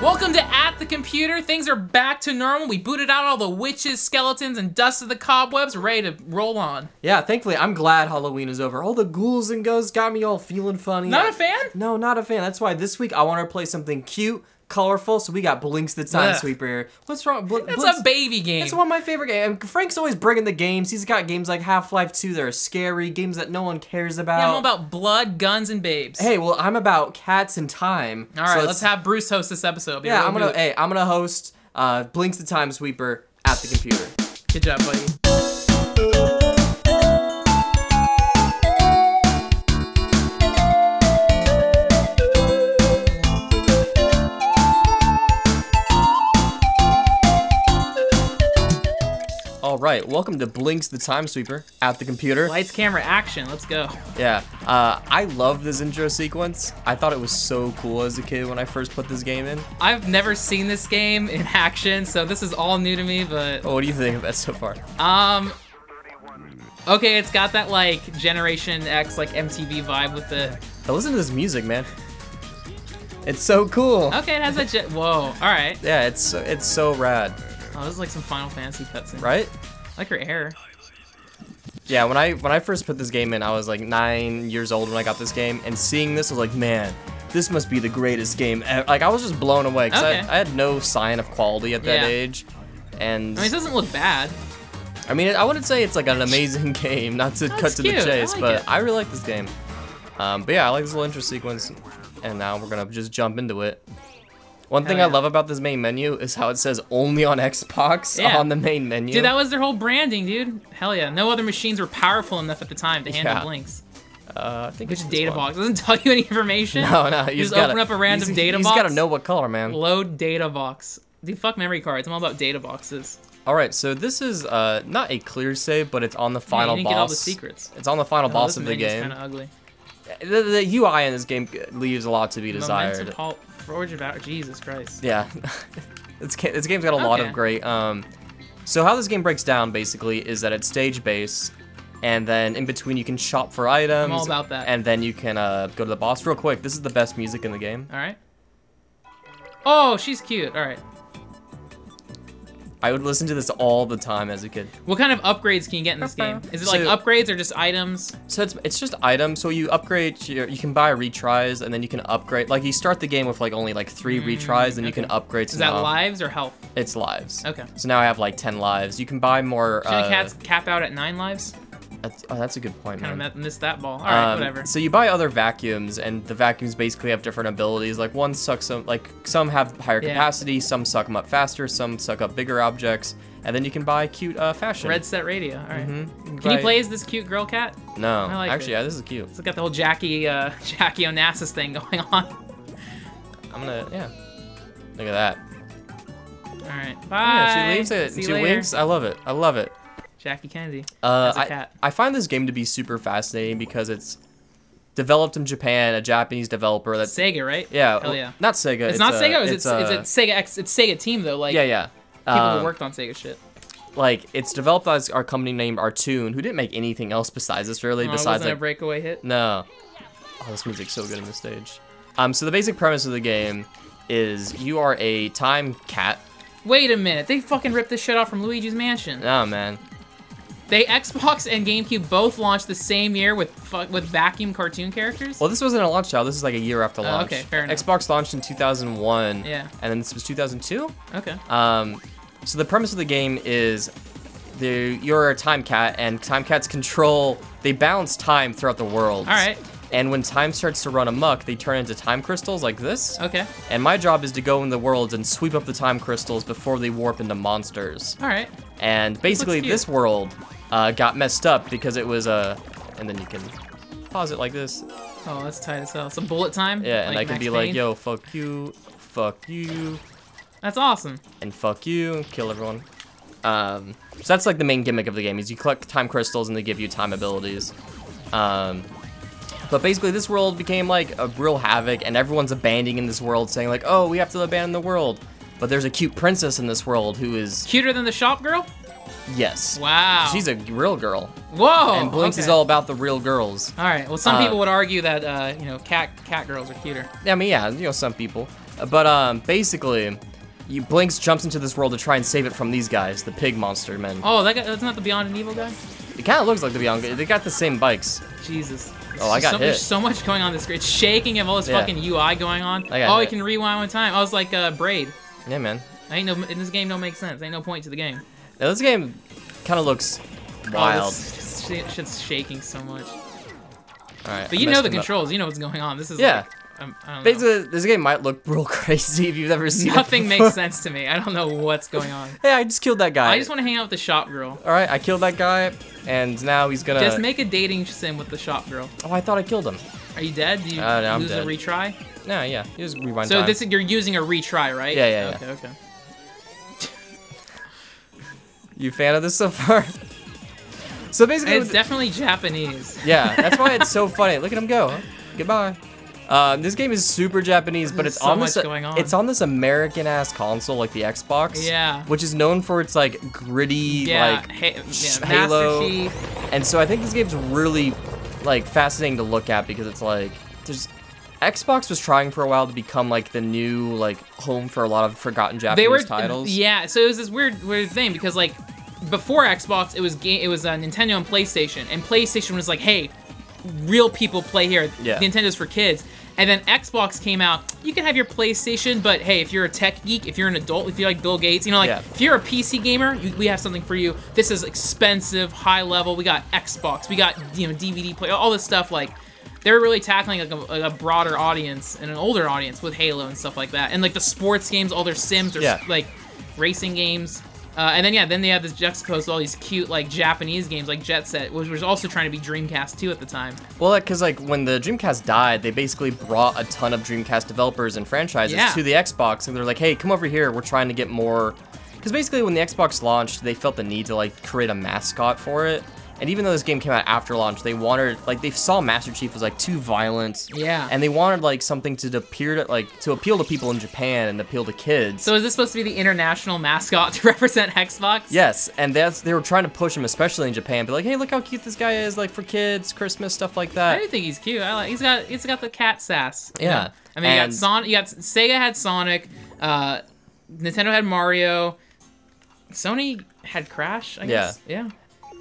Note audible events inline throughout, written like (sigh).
Welcome to At the Computer. Things are back to normal. We booted out all the witches, skeletons, and dusted the cobwebs, ready to roll on. Yeah, thankfully, I'm glad Halloween is over. All the ghouls and ghosts got me all feeling funny. Not a fan? No, not a fan. That's why this week I want to play something cute, colorful. So we got Blinx the Time. Sweeper. What's wrong? Bl- It's Blinx- a baby game. It's one of my favorite games. Frank's always bringing the games. He's got games like Half Life 2 that are scary, games that no one cares about. Yeah, I'm all about blood, guns, and babes. Hey, well, I'm about cats and time. all right, let's, have Bruce host this episode. Yeah, I'm gonna. Hey, I'm gonna host uh, Blinx the Time Sweeper at the computer. Good job, buddy. All right, welcome to Blinx the Time Sweeper at the computer. Lights, camera, action. Let's go. Yeah, uh, I love this intro sequence. I thought it was so cool as a kid when I first put this game in. I've never seen this game in action, so this is all new to me. But Oh, what do you think of that so far? um, okay, it's got that like Generation X like MTV vibe with the. Now listen to this music, man. It's so cool. Okay, it has a. Whoa. All right. Yeah, it's it's so rad, Oh, this is like some Final Fantasy cutscene. right? I like her hair. Yeah, when I when I first put this game in, I was like nine years old when I got this game, and seeing this I was like, man, this must be the greatest game. ever. Like I was just blown away because Okay. I, I had no sign of quality at that Yeah. age, and I mean, it doesn't look bad. I mean, I wouldn't say it's like an amazing (laughs) game, not to cut to cute. the I chase, like but it. I really like this game. Um, but yeah, I like this little intro sequence, and now we're gonna just jump into it. One thing Hell I love about this main menu is how it says only on (laughs) Xbox Yeah. on the main menu. Dude, that was their whole branding, dude. Hell yeah. No other machines were powerful enough at the time to handle Yeah. Blinx. uh, I think Which it's data box doesn't (laughs) tell you any information. No, no, you You just gotta, open up a random you, data you box. just gotta know what color, man. Load data box. Dude, fuck memory cards. I'm all about data boxes. All right, so this is uh, not a clear save, but it's on the Yeah, final you didn't boss. get all the secrets. It's on the final Oh, boss of the game. kind of ugly. The, the UI in this game leaves a lot to be desired. Pulp, Forge of Out. Jesus Christ. Yeah, (laughs) this, ga- this game's got a lot of great. Um, so how this game breaks down basically is that it's stage based, and then in between you can shop for items. all about that. And then you can uh, go to the boss real quick. This is the best music in the game. All right. Oh, she's cute. All right. I would listen to this all the time as a kid. What kind of upgrades can you get in this game? Is it like upgrades or just items? So it's it's just items. So you upgrade. Your, you can buy retries, and then you can upgrade. Like you start the game with like only like three retries, and you can upgrade. To Mm, Is that now- lives or health? It's lives. Okay. So now I have like ten lives. You can buy more. Shouldn't Uh, cats cap out at nine lives? That's, oh, that's a good point, Kind man. of missed that ball. All right, Um, whatever. So you buy other vacuums, and the vacuums basically have different abilities. Like one sucks some, like some have higher Yeah. capacity, some suck them up faster, some suck up bigger objects, and then you can buy cute uh, fashion. Red set radio. All right. Mhm. Can you buy- play as this cute girl cat? No, I like actually, it. yeah, this is cute. It's got the whole Jackie, uh, (laughs) Jackie Onassis thing going on. I'm gonna, yeah. Look at that. All right, bye. Yeah, she leaves it. See she later. winks. I love it. I love it. Jackie Kennedy. Uh, a I. I find this game to be super fascinating because it's developed in Japan, a Japanese developer that's Sega, right? yeah, Hell yeah. not Sega. It's, not uh, Sega. It's, it? Is uh, it Sega X? It's Sega Team though. Like Yeah, yeah. people Um, who worked on Sega shit. like it's developed by our company named Artoon, who didn't make anything else besides this really. Oh, besides wasn't a like breakaway hit. no, oh this music's so good in this stage. Um, so the basic premise of the game is you are a time cat. Wait a minute. They fucking ripped this shit off from Luigi's Mansion. Oh man, They Xbox and GameCube both launched the same year with with vacuum cartoon characters. well this wasn't a launch title. This is like a year after Oh, launch. okay, fair enough. Xbox launched in 2001. Yeah. And then this was 2002. Okay. Um, so the premise of the game is the you're a time cat, and time cats control. They balance time throughout the world. All right. And when time starts to run amok, they turn into time crystals like this. Okay. And my job is to go in the worlds and sweep up the time crystals before they warp into monsters. All right. And basically, this world uh, got messed up because it was a. and then you can pause it like this. Oh, that's tight as hell. Some bullet time. Yeah, and I can Max be like, yo, fuck you, fuck you, That's awesome. and fuck you, kill everyone. Um, so that's like the main gimmick of the game is you collect time crystals and they give you time abilities. Um, but basically, this world became like a real havoc, and everyone's abandoning in this world, saying like, "Oh, we have to abandon the world." But there's a cute princess in this world who is Cuter than the shop girl. Yes, Wow. she's a real girl, Whoa. and Blinx okay. is all about the real girls. All right. Well, some Uh, people would argue that uh, you know cat cat girls are cuter. Yeah, I mean, yeah, you know, some people. But um, basically, you Blinx jumps into this world to try and save it from these guys, the pig monster men. Oh, that guy, that's not the Beyond and Evil guy? It kind of looks like the Beyond. They got the same bikes. Jesus. Oh, I got so, hit. There's so much going on this screen. It's shaking and all this Yeah. fucking UI going on. I oh, hit. you can rewind one time. I was like uh, Braid. Yeah, man. Ain't no in this game don't make sense. Ain't no point to the game. Now, this game kind of looks Oh, wild. this shit, shit's shaking so much. All right. But you know the him up. controls. You know what's going on. This is Yeah. Like, I don't know. Basically, this game might look (laughs) real crazy if you've ever seen it Nothing makes sense to me. I don't know what's going on. (laughs) Hey, I just killed that guy. I just want to hang out with the shop girl. All right, I killed that guy, and now he's gonna. Just make a dating sim with the shop girl. Oh, I thought I killed him. Are you dead? Do you Uh, no, lose a retry? No, yeah, he just rewind So time. this is you're using a retry, right? Yeah, yeah, yeah. Okay, okay. You fan of this so far? (laughs) so basically, It's definitely Japanese. yeah, that's why it's so (laughs) funny. Look at him go. Goodbye. Um, this game is super Japanese, but There's it's so on this. much going on. It's on this American ass console like the Xbox. Yeah. Which is known for its like gritty, Yeah, like ha- yeah, Halo. And so I think this game's really like fascinating to look at because it's like there's Xbox was trying for a while to become like the new like home for a lot of forgotten Japanese They were titles. Yeah, so it was this weird weird thing because like before Xbox, it was game it was uh, Nintendo and PlayStation, and PlayStation was like, hey, real people play here. Yeah. Nintendo's for kids. And then Xbox came out. You can have your PlayStation, but hey, if you're a tech geek, if you're an adult, if you're like Bill Gates, you know, like Yeah. if you're a PC gamer, you, we have something for you. This is expensive, high level. We got Xbox, we got you know DVD player, all this stuff. Like they're really tackling like a, like a broader audience and an older audience with Halo and stuff like that. And like the sports games, all their sims, their Yeah. like racing games. Uh, and then yeah, then they had this juxtaposed with all these cute like Japanese games like Jet Set, which was also trying to be Dreamcast too at the time. Well, because like when the Dreamcast died, they basically brought a ton of Dreamcast developers and franchises Yeah. to the Xbox, and they're like, "Hey, come over here. We're trying to get more." Because basically, when the Xbox launched, they felt the need to like create a mascot for it. And even though this game came out after launch, they wanted like they saw Master Chief was like too violent. Yeah. And they wanted like something to appear to like to appeal to people in Japan and appeal to kids. So is this supposed to be the international mascot to (laughs) represent Xbox? Yes, and that's they were trying to push him, especially in Japan. Be like, hey, look how cute this guy is, like for kids, Christmas stuff like I that. do think he's cute. I like. He's got. He's got the cat sass. you Yeah. I mean, you got Sonic. You got Sega had Sonic. Uh, Nintendo had Mario. Sony had Crash. I guess. Yeah.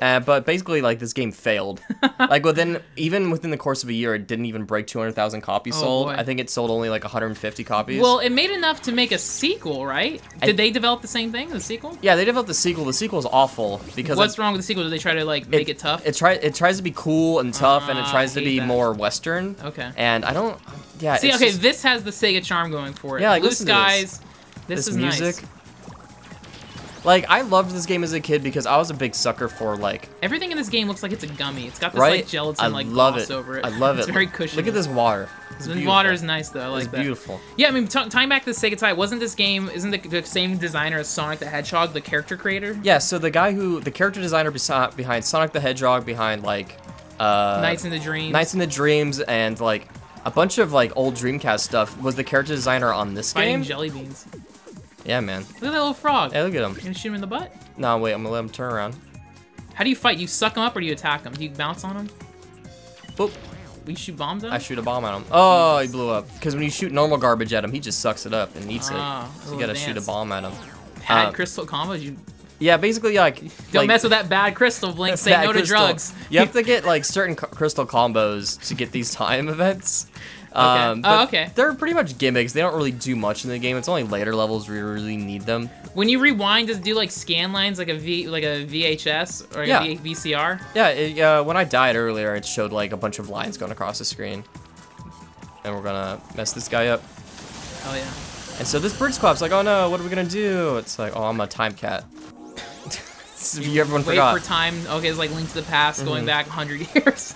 Uh, but basically, like this game failed. (laughs) like within even within the course of a year, it didn't even break 200,000 copies Oh, sold. boy. I think it sold only like 150 copies. Well, it made enough to make a sequel, right? Did I- they develop the same thing, the sequel? yeah, they developed the sequel. The sequel is awful because What's it, wrong with the sequel? Did they try to like make it, tough? It try it tries to be cool and tough, and it Ah, tries to be that. more Western. Okay. And I don't. Yeah. See, okay, just- this has the Sega charm going for it. Yeah, like, Blue listen to this. skies. This, this is music. nice. Like I loved this game as a kid because I was a big sucker for like Everything in this game looks like it's a gummy. It's got this right. like gelatin I like love gloss it. over it. I love it. it's very cushiony. Look at this water. It's The water is nice though. I like It's that. beautiful. Yeah, I mean, t- tying back to the Sega tie, wasn't this game? Isn't the, the same designer as Sonic the Hedgehog, the character creator? Yeah. So the guy who the character designer behind Sonic the Hedgehog, behind like uh, Nights in the Dreams. Nights in the Dreams and like a bunch of like old Dreamcast stuff was the character designer on this fighting game. jelly beans. Yeah, man. Look at that little frog. Hey, look at him. You gonna shoot him in the butt? No, wait, I'm gonna let him turn around. How do you fight? You suck him up or do you attack him? Do you bounce on him? Boop. We shoot bombs at him? I shoot a bomb at him. Oh, he blew up. Because when you shoot normal garbage at him, he just sucks it up and eats Ah, it. So you gotta shoot a bomb at him. Bad uh, crystal combos. You Yeah, basically like don't like, mess with that bad crystal. Blink. (laughs) Say no to drugs. You have to (laughs) get like certain crystal combos to get these (laughs) time events. Um, Oh, okay. They're pretty much gimmicks. They don't really do much in the game. It's only later levels where you really need them. When you rewind, does it do like scan lines like a V like a VHS or Yeah. a v- VCR? Yeah, it, uh, when I died earlier, it showed like a bunch of lines going across the screen. And we're gonna mess this guy up. Oh yeah. And so this bird squawk's like, oh no, what are we gonna do? It's like, oh, I'm a time cat. (laughs) you everyone Wait forgot. for time. Okay, it's like Link to the Past, going Mhm. back 100 (laughs) years.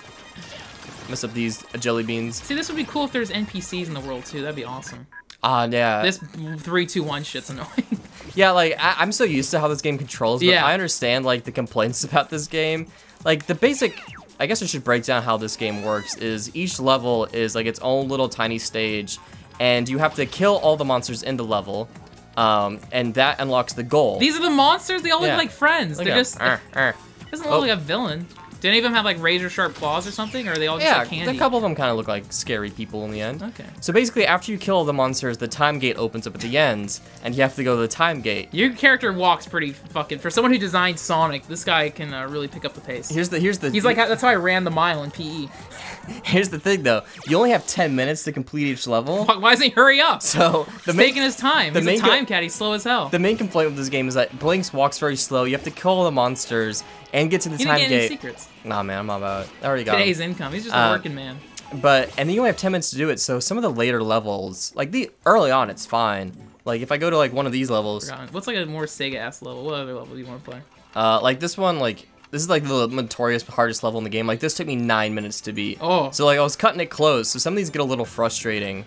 Mess up these jelly beans. See, this would be cool if there's NPCs in the world too. That'd be awesome. Ah, yeah. This three, two, one shit's annoying. (laughs) Yeah, like I, I'm so used to how this game controls, but Yeah. I understand like the complaints (laughs) about this game. Like the basic, I guess I should break down how this game works. Is each level is like its own little tiny stage, and you have to kill all the monsters in the level, um, and that unlocks the goal. These are the monsters. They all look Yeah. like friends. Look They're just (laughs) Arr, arr. doesn't look Oh. like a villain. Do any of them have like razor sharp claws or something, or are they all just Yeah, like candy? a couple of them kind of look like scary people in the end. Okay. So basically, after you kill all the monsters, the time gate opens up at the end, and you have to go to the time gate. Your character walks pretty fucking. For someone who designed Sonic, this guy can uh, really pick up the pace. Here's the here's the He's like, that's how I ran the mile in. PE. (laughs) here's the thing though. You only have 10 minutes to complete each level. Fuck, why doesn't he hurry up? (laughs) So the He's main taking his time. the He's main a time cat. He's slow as hell. the main complaint with this game is that Blinx walks very slow. You have to kill all the monsters and get to the he time didn't get any gate. secrets. Nah, man, I'm not about it. I already got. Today's income. He's just a Uh, working man. But and then you only have 10 minutes to do it. So some of the later levels, like the early on, it's fine. Like if I go to like one of these levels, Forgotten. What's like a more Sega ass level? What other level do you want to play? uh, like this one, like this is like the notorious hardest level in the game. Like this took me nine minutes to beat. Oh. So like I was cutting it close. So some of these get a little frustrating.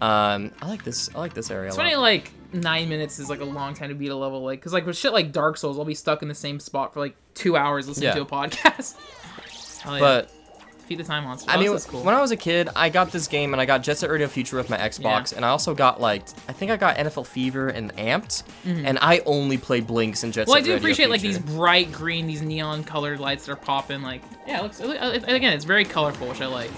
Um, I like this. I like this area. It's a lot. funny, like nine minutes is like a long time to beat a level, like because like with shit like Dark Souls, I'll be stuck in the same spot for like two hours listening Yeah. to a podcast. (laughs) Yeah. But defeat the time monster. I Oh, mean, cool. when I was a kid, I got this game and I got Jet Set Radio Future with my Xbox, and I also got like I think I got NFL Fever and Amped, and I only played Blinx and Jet Mm-hmm. well, I do Radio appreciate like these bright green, these neon colored lights that are popping. Like, yeah, it looks it- again, it's very colorful, which I like.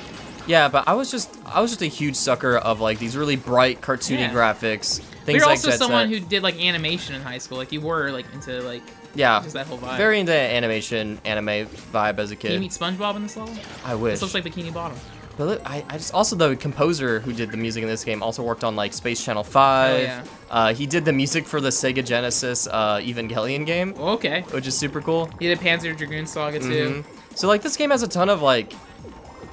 Yeah, but I was just I was just a huge sucker of like these really bright cartoony Yeah. graphics. Things you're like also Jet someone Set. who did like animation in high school. Like you were like into like yeah, just that whole vibe. very into animation, anime vibe as a Can you meet SpongeBob in this level? I wish. This looks like Bikini Bottom. But look, I, I just also the composer who did the music in this game also worked on like Space Channel Five. Oh, yeah. uh, he did the music for the Sega Genesis uh, Evangelion game, okay. which is super cool. He did Panzer Dragoon Saga too. Mhm. So like this game has a ton of like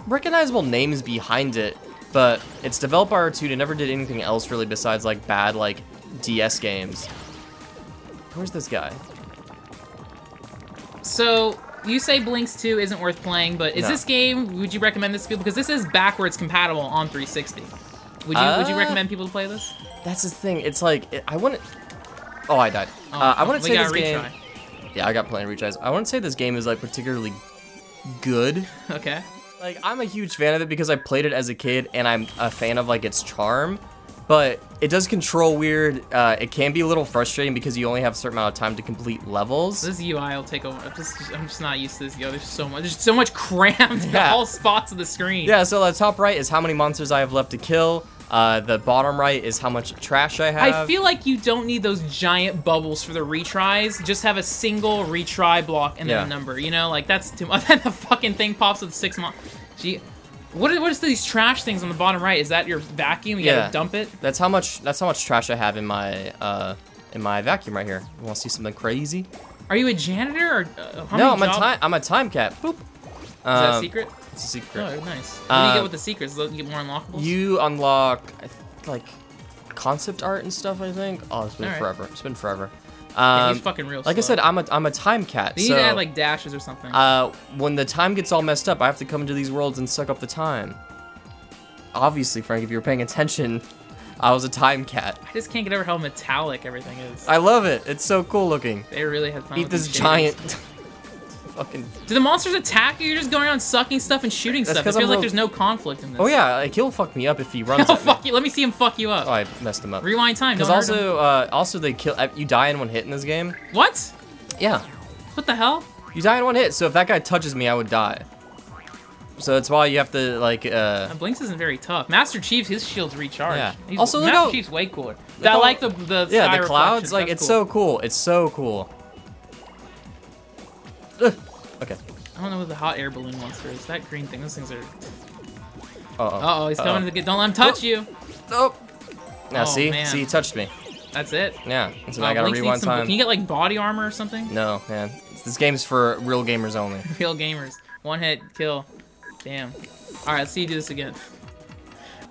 recognizable names behind it, but its developed by Artoon never did anything else really besides like bad like DS games. Where's this guy? So you say Blinx 2 isn't worth playing, but is No. this game? Would you recommend this to people? Because this is backwards compatible on 360. Would you Would you Uh, recommend people to play this? That's the thing. It's like it, I wouldn't. Oh, I died. Oh, uh, I wouldn't say this a game. Yeah, I got plenty of retries. I wouldn't say this game is like particularly good. (laughs) Okay. Like I'm a huge fan of it because I played it as a kid and I'm a fan of like its charm. But it does control weird. Uh, it can be a little frustrating because you only have a certain amount of time to complete levels. This UI will take over. I'm just, I'm just not used to this UI. There's so much. There's so much crammed in all spots of the screen. Yeah, so the top right is how many monsters I have left to kill. Uh, the bottom right is how much trash I have. I feel like you don't need those giant bubbles for the retries. Just have a single retry block and then Yeah. a number. You know, like that's too much. (laughs) Then the fucking thing pops with six months. Gee, what is, what is these trash things on the bottom right? Is that your vacuum? You Yeah. gotta dump it. That's how much. That's how much trash I have in my uh, in my vacuum right here. You want to see something crazy? Are you a janitor or uh, no, I'm a time. I'm a time cat. Boop. Is that a Um, secret? It's a secret. Oh, nice. What do you Uh, get with the secrets? You get more unlockables. You unlock like concept art and stuff. I think. Oh, it's been Alright. forever. It's been forever. Yeah, Um, he's fucking real. like I said, I'm a I'm a time cat. need so to add like dashes or something. uh, when the time gets all messed up, I have to come into these worlds and suck up the time. Obviously, Frank, if you were paying attention, I was a time cat. I just can't get over how metallic everything is. I love it. It's so cool looking. they really had fun. Eat with this giant. (laughs) fucking. Do the monsters attack you? You're just going around sucking stuff and shooting That's stuff. It 'cause feels I'm like real- there's no conflict in this. Oh yeah, like he'll fuck me up if he runs. Oh at me. fuck you! Let me see him fuck you up. Oh, I messed him up. Rewind time. Because Don't hurt him. also, uh, also they kill. uh, You die in one hit in this game. What? Yeah, What the hell? you die in one hit. So if that guy touches me, I would die. So that's why you have to like. uh Uh, Blinx isn't very tough. Master Chief, his shield's recharged. Yeah. He's, Also, look Master how- Chief's way cooler. I like the the Yeah, the clouds. reflections. Like That's it's cool. so cool. It's so cool. Ugh. Okay. I don't know what the hot air balloon monster is. That green thing. Those things are. Uh oh. Uh oh, he's coming to get. Don't let him touch you. Oh. Now Oh, see, man. see, he touched me. That's it. Yeah. So Uh, I gotta needs rewind some- time. Can you get like body armor or something? No, man. This game's for real gamers only. (laughs) Real gamers. One hit kill. Damn. All right, let's see you do this again.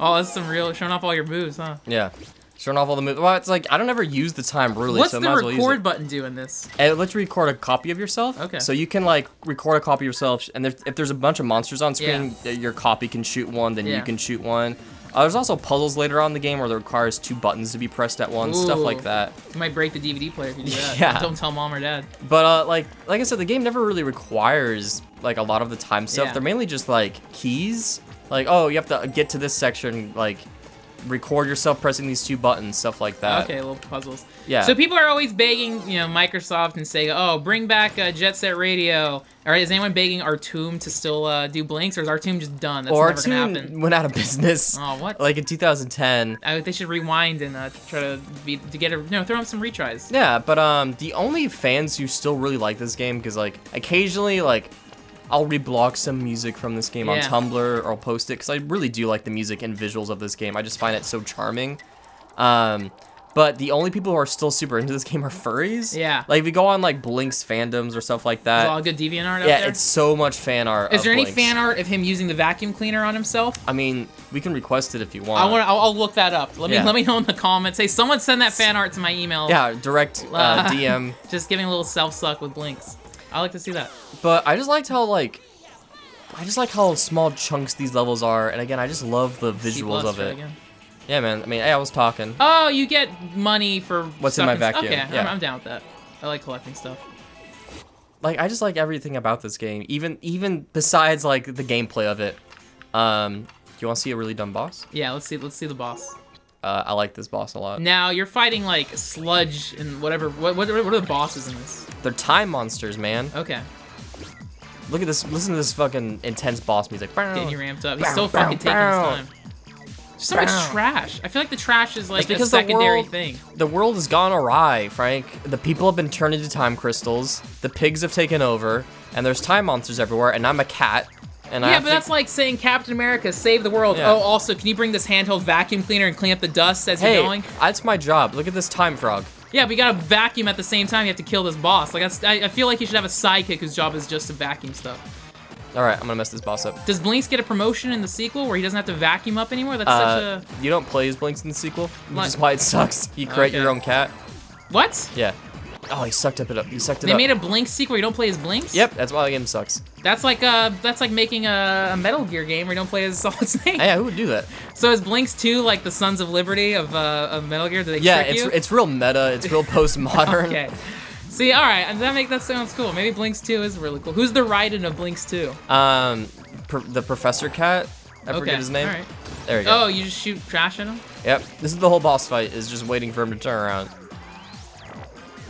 Oh, that's some real showing off all your moves, huh? Yeah. Showing off all the moves. Well, it's like I don't ever use the time really, What's so the might as well use record button do in this? It lets you record a copy of yourself. Okay. So you can like record a copy of yourself, and there's, if there's a bunch of monsters on screen, uh, your copy can shoot one, then Yeah. you can shoot one. Uh, there's also puzzles later on in the game where it requires two buttons to be pressed at once, stuff like that. You might break the DVD player if you do that. (laughs) Yeah. Don't tell mom or dad. But uh, like like I said, the game never really requires like a lot of the time stuff. Yeah. They're mainly just like keys. Like oh, you have to get to this section. Like record yourself pressing these two buttons, stuff like that. Okay, little puzzles. Yeah. So people are always begging, you know, Microsoft and Sega, "Oh, bring back uh, Jet Set Radio." Or is anyone begging Artoon to still uh, do Blinx, or is Artoon just done? That's or never gonna happen. Went out of business. (laughs) Oh, what? Like in 2010. I, they should rewind and uh, try to be to get a, you know throw them some retries. Yeah, but um, the only fans who still really like this game, because like occasionally like I'll reblog some music from this game on Tumblr or I'll post it because I really do like the music and visuals of this game. I just find it so charming. Um, but the only people who are still super into this (laughs) game are furries. Yeah. Like if you go on like Blink's fandoms or stuff like There's a lot that. of good deviant art Yeah, it's so much fan art. Is there any Blinx. fan art of him using the vacuum cleaner on himself? I mean, we can request it if you want. I want. I'll, I'll look that up. Let me let me know in the comments. Hey, someone send that fan art to my email. Yeah, direct Uh, (laughs) DM. Just giving a little self suck with Blinx. I like to see that. But I just liked how like I just like how small chunks these levels are, and again, I just love the visuals of it. Yeah, man. I mean, hey, I was talking. Oh, you get money for What's in my vacuum, Okay, I'm, yeah. I'm down with that. I like collecting stuff. Like, I just like everything about this game, even even besides like the gameplay of it. Um, do you want to see a really dumb boss? Yeah, let's see. Let's see the boss. Uh, I like this boss a lot. Now you're fighting like sludge and whatever. What what, what are the bosses in this? They're time monsters, man. Okay, Look at this. Listen to this fucking intense boss music. getting you ramped up. He's Bow, still bow, fucking taking his time. There's so much trash. I feel like the trash is like It's a because the secondary world- thing. The world has gone awry, Frank. The people have been turned into time crystals. The pigs have taken over, and there's time monsters everywhere. And I'm a cat, and Yeah, but to- that's like saying Captain America, save the world. Yeah. Oh, also, can you bring this handheld vacuum cleaner and clean up the dust as Hey, you're going? that's my job. Look at this time frog. Yeah, but you gotta vacuum at the same time. You have to kill this boss. Like, that's, I, I feel like you should have a sidekick whose job is just to vacuum stuff. All right, I'm gonna mess this boss up. Does Blinx get a promotion in the sequel where he doesn't have to vacuum up anymore? That's Uh, such a. you don't play as Blinx in the sequel, which is why it sucks. You create your own cat. what? Yeah. Oh, he sucked up it up. He sucked it They up. They made a Blink sequel where you don't play as Blinx. Yep, that's why the game sucks. That's like uh, that's like making a, a Metal Gear game where you don't play as (laughs) Solid Snake. Hey, who would do that? So is Blinx 2 like the Sons of Liberty of uh, of Metal Gear? Do they Yeah, trick it's you? it's real meta. It's real (laughs) postmodern. Okay. See, all right, and that make that sounds cool. Maybe Blinx 2 is really cool. Who's the Raiden of Blinx 2? Um, pr- the Professor Cat. I okay. forget his name. All right. There you go. Oh, you just shoot trash at him? Yep. This is the whole boss fight. Is just waiting for him to turn around.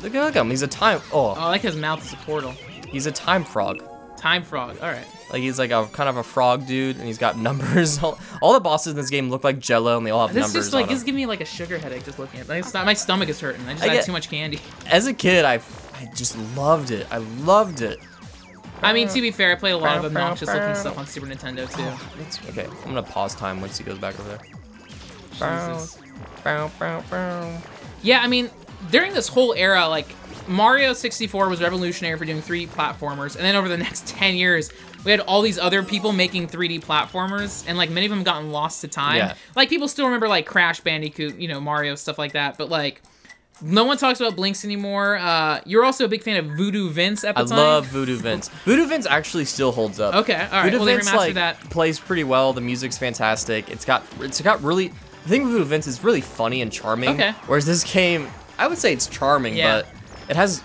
Look at him. He's a time. Oh, Oh, I like his mouth is a portal. he's a time frog. Time frog. All right. Like he's like a kind of a frog dude, and he's got (laughs) numbers. All, all the bosses in this game look like Jello, and they all have This numbers just like on this them. give me like a sugar headache just looking at it. My, sto- my stomach is hurting. I just I had get- too much candy. As a kid, I I just loved it. I loved it. I mean, to be fair, I played a lot of obnoxious looking stuff on Super Nintendo too. Oh, it's, okay, I'm gonna pause time once he goes back over there. Jesus. Bow, bow, bow. Yeah, I mean, during this whole era, like Mario 64 was revolutionary for doing 3D platformers, and then over the next (laughs) 10 years, we had all these other people making 3D platformers, and like many of them gotten lost to time. Yeah. Like people still remember like Crash Bandicoot, you know, Mario stuff like that, but like no one talks about Blinx anymore. Uh, you're also a big fan of Voodoo Vince at the I time. love Voodoo Vince. (laughs) Voodoo Vince actually still holds up. Okay, all right. Voodoo Well, Vince like that. plays pretty well. The music's fantastic. It's got it's got really. The thing with Voodoo Vince is really funny and charming. Okay. Whereas this game, I would say it's charming, Yeah. but it has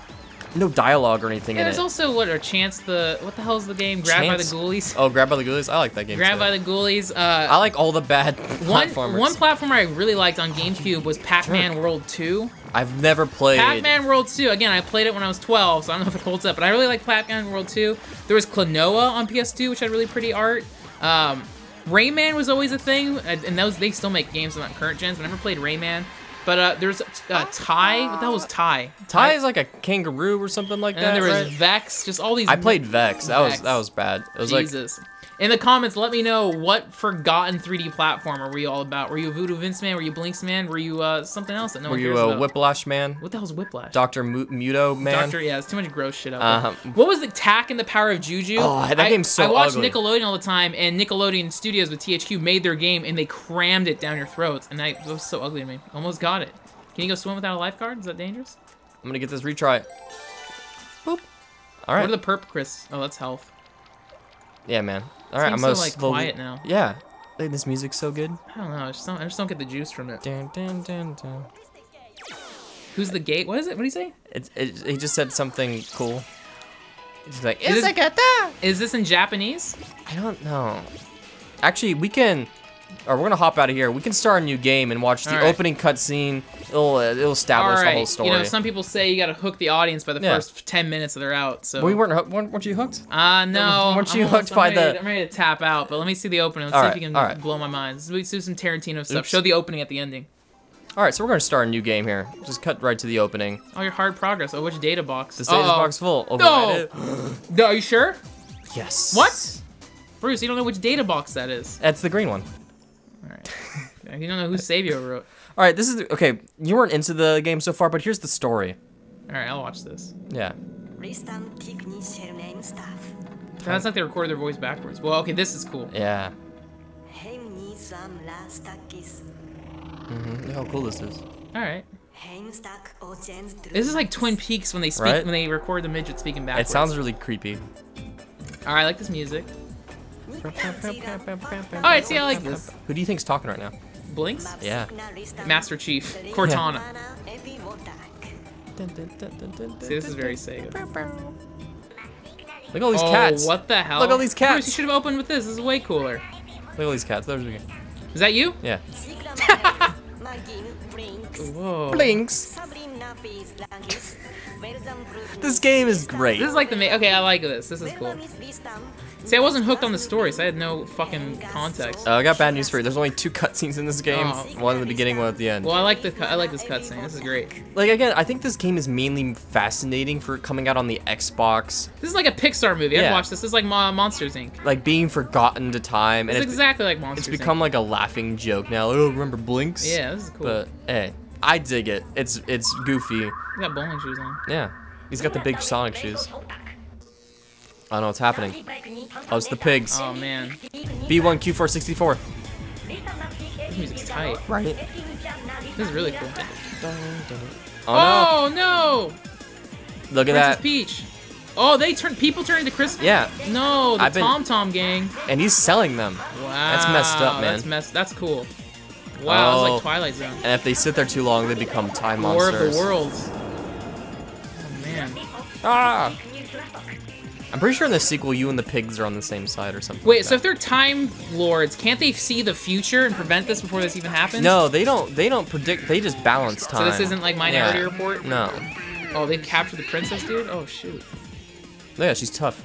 no dialogue or anything Yeah, in there's it. also what are Chance the what the hell is the game? Grabbed by the Chance- Ghoulies. Oh, Grabbed by the Ghoulies. I like that game. Grab too. by the Ghoulies. Uh, I like all the bad (laughs) one platformers. one platformer I really liked on GameCube was Pac-Man World 2. I've never played. Pac-Man World 2. Again, I played it when I was 12, so I don't know if it holds up, but I really like Pac-Man World 2. There was Klonoa on PS2, which had really pretty art. Um, Rayman was always a thing, and those they still make games on that current gens. But I never played Rayman. But uh, there's uh, Ty. What the hell was Ty? Ty is like a kangaroo or something like And that. then there was right? Vexx. Just all these. I played Vexx. That was that was bad. It was like Jesus. In the comments, let me know what forgotten 3D platformer were you all about? Were you a Voodoo Vince man? Were you Blinx man? Were you uh, something else that no were one you cares a about? Whiplash man? What the hell's Whiplash? Doctor Mu- Muto man? Doctor, yeah, it's too much gross shit out there. Uh-huh. What was the Tak and the Power of Juju? Oh, that I, game's so I watched ugly. Nickelodeon all the time, and Nickelodeon Studios with THQ made their game, and they crammed it down your throats, and I, it was so ugly to me. Almost got it. Can you go swim without a lifeguard? Is that dangerous? I'm gonna get this retry. Boop. All right. What are the perp, Chris? Oh, that's health. yeah, man. All right, I'm gonna so, like, slowly- quiet now. Yeah. Hey, this music's so good. I don't know. I just don't, I just don't get the juice from it. Dun, dun, dun, dun. Who's the gate? What is it? What do you say? It, it, he just said something cool. He's like, Is "It's it- like a da." Is this in Japanese? I don't know. Actually, we can. Or we're gonna hop out of here. We can start a new game and watch the All right. opening cutscene. It'll uh, it'll All establish the whole right. story. You know, some people say you gotta hook the audience by the Yeah. first 10 minutes that they're out. So. we weren't hook- weren't, weren't you hooked? Uh, no. Weren't you I'm almost- hooked by I'm ready, the- I'm ready to tap out, but let me see the opening. Let's All see right, if you can all right. blow my mind. Let's do some Tarantino stuff. Oops. Show the opening at the ending. All right, so we're gonna start a new game here. Just cut right to the opening. Oh, your hard progress. Oh, which data box? The status Uh-oh. box full. No. (gasps) No, are you sure? Yes. What? Bruce, you don't know which data box that is. That's the green one. All right. (laughs) you don't know who Savio wrote. All right, this is the, okay. You weren't into the game so far, but here's the story. All right, I'll watch this. Yeah. Listam tikni shernain staff. That's like they recorded their voice backwards. Well, okay, this is cool. Yeah. Hem ni sam la stakis. hmm Look how cool this is. All right. Hem stak o jens This is like Twin Peaks when they speak Right? when they record the midget speaking backwards. It sounds really creepy. All right, I like this music. All right, see, I like this. Who do you think's talking right now? Blinx. Yeah. Master Chief Cortana. See, See, this is very Sega. Look at all these oh, cats. what the hell? Look at all these cats. Bruce, you should have opened with this. This is way cooler. Look at all these cats. There's we go. Is that you? Yeah. (laughs) Whoa. Blinx. This game is great. This is like the main. okay. I like this. This is cool. See, I wasn't hooked on the story, so I had no fucking context. Uh, I got bad news for you. There's only two (laughs) cutscenes in this game. Oh. One at the beginning, one at the end. Well, I like the I like this cutscene. This is great. Like again, I think this game is mainly fascinating for coming out on the Xbox, This is like a Pixar movie. Yeah. watch this. This is like Mo- Monsters Inc. like being forgotten to time, and It's it's, exactly like Monsters. it's become like a laughing joke now. Oh, remember Blinx? Yeah, this is cool. But hey, I dig it. It's it's goofy. You got bowling shoes on. Yeah. He's got the big Sonic shoes. I don't know what's happening. Oh, it's the pigs. Oh man, B1Q464. this music's tight. Right. This is really cool. Oh, Oh no! no! Look at Princess that. Peach. Oh, they turn people turn into Chris. Yeah, No, the I've been- Tom Tom gang. and he's selling them. Wow. That's messed up, man. That's messed. That's cool. Wow, it's Oh. like Twilight Zone. And if they sit there too long, they become time War monsters. of the Worlds. Oh man. Ah! I'm pretty sure in the sequel, you and the pigs are on the same side or something. Wait, like so if they're time lords, can't they see the future and prevent this before this even happens? no, they don't. They don't predict. They just balance time. So this isn't like Minority Yeah. Report. No. Oh, they captured the princess, dude. Oh shoot. Yeah, she's tough.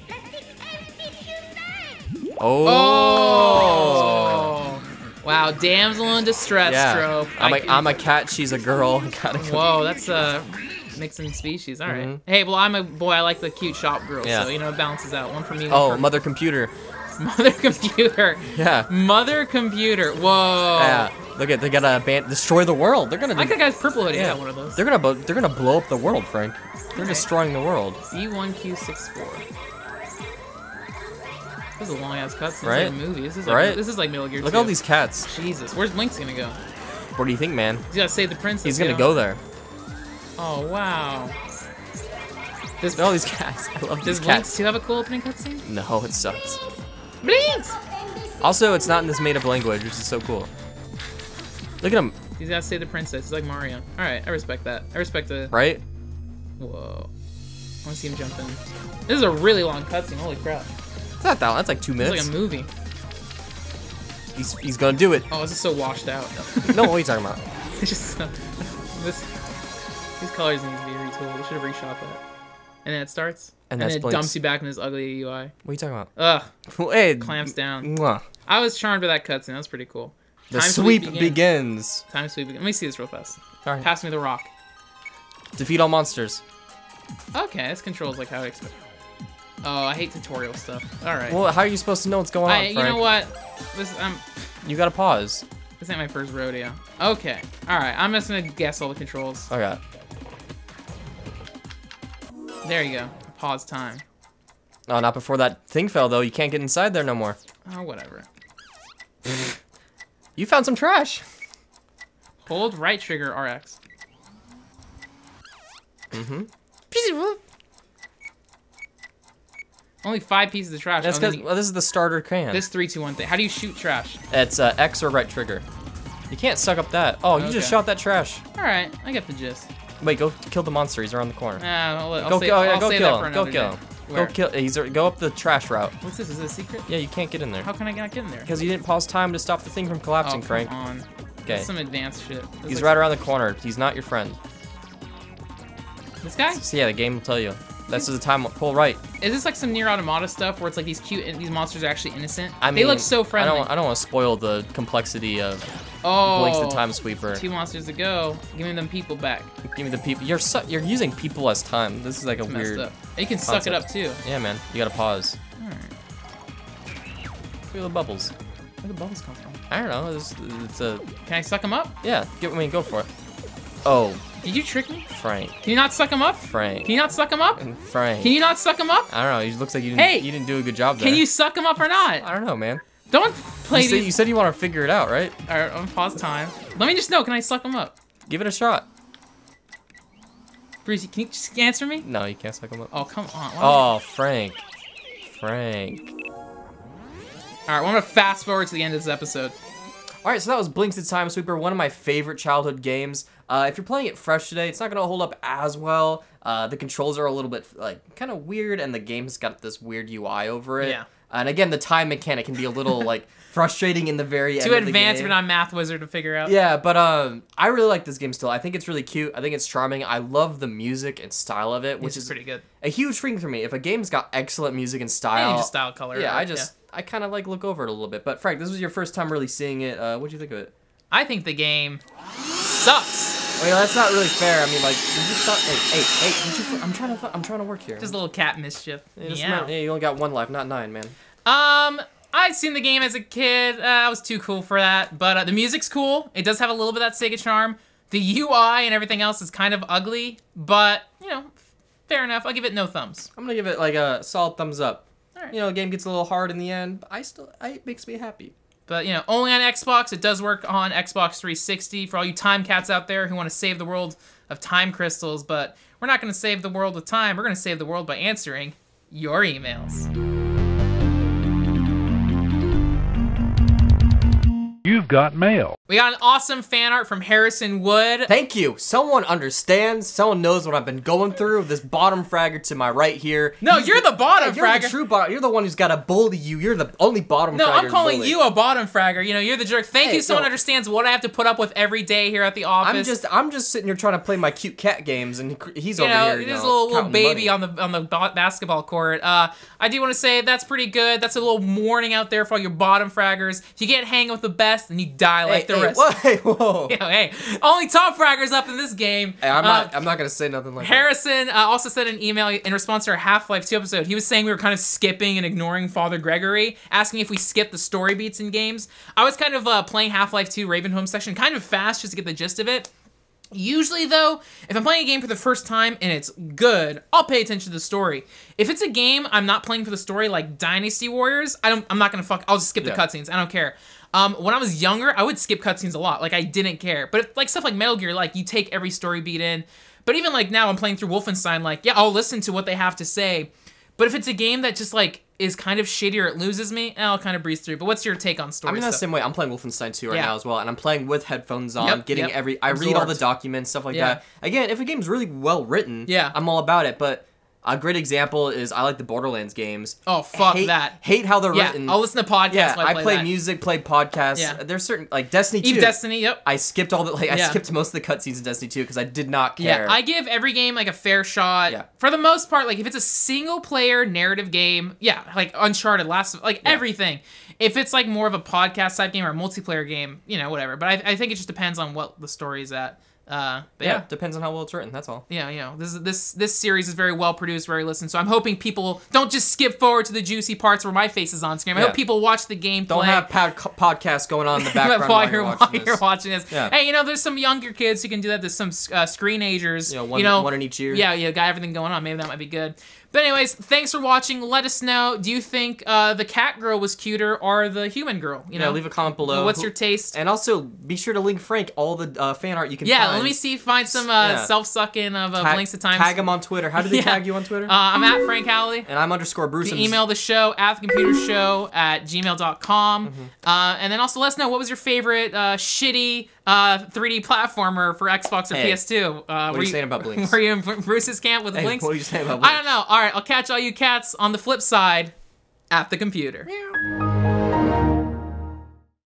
Oh. Oh. Wow, damsel in distress Yeah. trope. I'm I a, can- I'm a cat. She's a girl. (laughs) Gotta go. Whoa, that's uh (laughs) mixing species. All right. Mhm. Hey, well, I'm a boy. I like the cute shop girl, Yeah. so you know it balances out. One for me. Oh, mother computer. (laughs) mother computer. Yeah. Mother computer. Whoa. Yeah. Look at they gotta ban- destroy the world. They're gonna. I do- that guy's purple hoodie. yeah. One of those. They're gonna. bu- They're gonna blow up the world, Frank. They're Alright. destroying the world. C1Q64. This is a long ass cutscene. This is Right? like a movie. This is Right? like this is like Metal Gear. Look 2. at all these cats. Jesus, where's Blink's gonna go? What do you think, man? He's gotta save the princess. He's gonna know? go there. Oh wow. At all these cats. I love these does cats. 2 have a cool opening cutscene? No, it sucks. Blinx! Also, it's not in this made-up language, which is so cool. Look at him, He's gotta save the princess. He's like Mario. Alright, I respect that. I respect the. right? Whoa. I wanna see him jump in. This is a really long cutscene. Holy crap. It's not that long. That's like two minutes. It's like a movie. He's, he's gonna do it. Oh, this is so washed out. No, what are you talking about? (laughs) It's just uh, this. These colors need to be retooled. They should have reshot that. And then it starts, And and, then it Blink's. dumps you back in this ugly UI. What are you talking about? Ugh, (laughs) Hey, clamps down. mwah. I was charmed by that cutscene. That was pretty cool. The Time sweep begins. begins. Time sweep. begin- Let me see this real fast. All right. Pass me the rock. Defeat all monsters. Okay, this controls like how I expect. Oh, I hate tutorial stuff. All right. Well, how are you supposed to know what's going on, I, you Frank? know what? This um, You gotta pause. this ain't my first rodeo. Okay. All right. I'm just gonna guess all the controls. Okay. There you go. Pause time. Oh, not before that thing fell, though. You can't get inside there no more. Oh, whatever. (laughs) You found some trash. Hold right trigger RX. Mm-hmm. Only five pieces of trash. That's because well, this is the starter can. this three, two, one thing. How do you shoot trash? It's uh, X or right trigger. You can't suck up that. Oh, you just shot that trash. All right, I get the gist. Wait, go kill the monster. He's around the corner. Nah, I'll, I'll Go kill. I'll Yeah, go kill him. Go kill him. Where? Go kill. He's go up the trash route. What's this? Is it a secret? Yeah, you can't get in there How can I not get in there? because you didn't pause time to stop the thing from Oh, collapsing, come Frank. on. Okay. That's some advanced shit. That's He's like- right around the corner. He's not your friend. This guy? So yeah, the game will tell you. That's the time. Pull right. Is this like some NieR: Automata stuff where it's like these cute these monsters are actually innocent? I mean, they look so friendly. I don't. I don't want to spoil the complexity of oh, Blinx the Time Sweeper. Two monsters to go. Give me them people back. Give me the people. You're su- you're using people as time. This is like a It's weird. up. And you can suck it up too. Yeah, man. You gotta pause. Alright. Feel the bubbles. Where the bubbles come from? I don't know. It's, it's a Can I suck them up? yeah. Give I mean, go for it. Oh, Did you trick me? Frank. Can you not suck him up? Frank. Can you not suck him up? Frank. Can you not suck him up? I don't know. It looks like you didn't. Hey! You didn't do a good job there. Can you suck him up or not? I don't know, man. Don't play You said, you said you want to figure it out, right? Alright, I'm gonna pause time. Let me just know. Can I suck him up? Give it a shot. Brucey, can you just answer me? No, you can't suck him up. Oh, come on. Oh, Frank. Frank. Alright, well, I'm gonna fast forward to the end of this episode. All right, so that was Blinx the Time Sweeper, one of my favorite childhood games. Uh, if you're playing it fresh today, it's not gonna hold up as well. Uh, the controls are a little bit like kind of weird, and the game's got this weird UI over it. Yeah. And again, the time mechanic can be a little (laughs) like frustrating in the very end. Too of the advanced not math wizard to figure out. Yeah, but um, I really like this game still. I think it's really cute. I think it's charming. I love the music and style of it, which is pretty good. a huge thing for me. If a game's got excellent music and style, And just style color. yeah, I just I kind of like look over it a little bit. But Frank, this was your first time really seeing it. Uh, what'd you think of it? I think the game sucks. Well, that's not really fair. I mean, like, you just thought, hey, hey, hey, did you, I'm trying to, I'm trying to work here. Just a little cat mischief. Yeah, just not- yeah, you only got one life, not nine, man. Um, I'd seen the game as a kid. Uh, I was too cool for that. But uh, the music's cool. It does have a little bit of that Sega charm. The UI and everything else is kind of ugly, but you know, fair enough. I'll give it no thumbs. I'm gonna give it like a solid thumbs up. Alright. You know, the game gets a little hard in the end, but I still, I, it makes me happy. But you know, only on Xbox. It does work on Xbox 360 for all you time cats out there who want to save the world of time crystals. But we're not going to save the world with time. We're going to save the world by answering your emails. Got mail. We got an awesome fan art from Harrison Wood. Thank you. Someone understands. Someone knows what I've been going through. This bottom fragger to my right here. No, He's you're the bottom Yeah, you're fragger. the true bottom. You're the one who's got to bully you. You're the only bottom No, fragger. I'm calling bully. you a bottom fragger. You know, you're the jerk. Thank Hey, you. Someone no. understands what I have to put up with every day here at the office. I'm just, I'm just sitting here trying to play my cute cat games, and he's you over know, here. You this know, little little baby money. on the on the basketball court. Uh, I do want to say that's pretty good. That's a little warning out there for all your bottom fraggers. If you can't hang with the best, then you die like Hey, the hey, rest. whoa, hey, whoa. (laughs) You know, hey, only Tom fraggers up in this game. Hey, I'm Uh, not, I'm not gonna say nothing like that. Harrison uh, also sent an email in response to our Half Life 2 episode. He was saying we were kind of skipping and ignoring Father Grigori, asking if we skip the story beats in games. I was kind of uh, playing Half Life 2 Ravenholm section kind of fast just to get the gist of it. Usually, though, if I'm playing a game for the first time and it's good, I'll pay attention to the story. If it's a game I'm not playing for the story, like Dynasty Warriors, I don't. I'm not gonna fuck. I'll just skip Yeah. the cutscenes. I don't care. Um, when I was younger, I would skip cutscenes a lot. Like I didn't care. But if, like stuff like Metal Gear, like you take every story beat in. But even like now, I'm playing through Wolfenstein. Like yeah, I'll listen to what they have to say. But if it's a game that just like is kind of shitty or it loses me, I'll kind of breeze through. But what's your take on story I'm in the stuff? same way. I'm playing Wolfenstein 2 right Yeah. now as well, and I'm playing with headphones on, Yep, getting yep. every. I read all the documents, stuff like Yeah. that. Again, if a game's really well written, Yeah. I'm all about it. But a great example is I like the Borderlands games. Oh, fuck hate, that. Hate how they're yeah, written. I'll listen to podcasts. yeah, I play, music, play podcasts. Yeah. There's certain like Destiny 2. Eve Destiny. Yep. I skipped all the like I skipped most of the cutscenes in Destiny 2 because I did not care. Yeah. I give every game like a fair shot. Yeah. For the most part, like if it's a single player narrative game, yeah, like Uncharted, Last, like everything. If it's like more of a podcast type game or a multiplayer game, you know, whatever. But I, I think it just depends on what the story is at. Uh, but yeah, yeah. depends on how well it's written. That's all. Yeah, you know, this is this this series is very well produced, very listened. So I'm hoping people don't just skip forward to the juicy parts where my face is on screen. I Yeah. hope people watch the gameplay. Don't have pod- podcasts going on in the (laughs) background while, while, you're, watching while this. you're watching this. Yeah. Hey, you know, there's some younger kids who can do that. There's some uh, screenagers. You know, one- you know, one in each ear. Yeah, yeah, got everything going on. Maybe that might be good. But anyways, thanks for watching. Let us know. Do you think uh, the cat girl was cuter or the human girl? You Yeah, know, leave a comment below. What's your taste? And also, be sure to link Frank all the uh, fan art you can find. yeah, find. let me see. Find some uh, Yeah. self-sucking of uh, Tag, Blinx of Time. Tag him on Twitter. How do they (laughs) Yeah. tag you on Twitter? Uh, I'm at Frank Howley. and I'm underscore Bruce. You email the show at the computer show at gmail.com. Mm-hmm. Uh, and then also let us know what was your favorite uh, shitty uh, 3D platformer for Xbox or Hey, PS2. Uh, what are you saying about (laughs) Blinx? Were you in Bruce's camp with Hey, Blinx? what are you saying about Blinx? I don't know. All right, I'll catch all you cats on the flip side at the computer. Blinx?